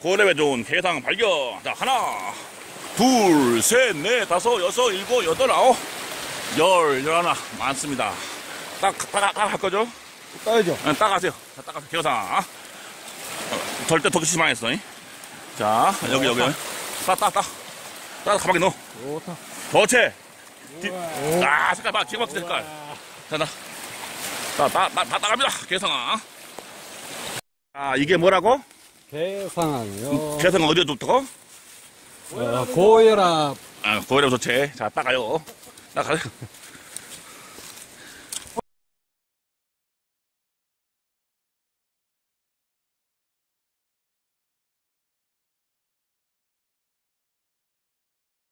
고렙에 좋은 개상 발견. 자, 하나, 둘, 셋, 넷, 다섯, 여섯, 일곱, 여덟, 아홉, 열, 열하나. 많습니다. 딱, 딱, 딱할 거죠? 따야죠. 응, 따가세요. 자, 따가세요. 개상. 어, 절대 도끼치 망했어. 잉? 자, 여기, 여기. 따, 따, 따. 따, 가방에 넣어. 좋다. 도체. 아, 색깔 봐. 기가 막힌 색깔. 자, 나. 따, 따, 따, 따, 따갑니다. 개상아. 아, 이게 뭐라고? 개상 어디에 좋다고? 어, 고혈압. 아, 고혈압 도체. 자, 따가요. 따가요.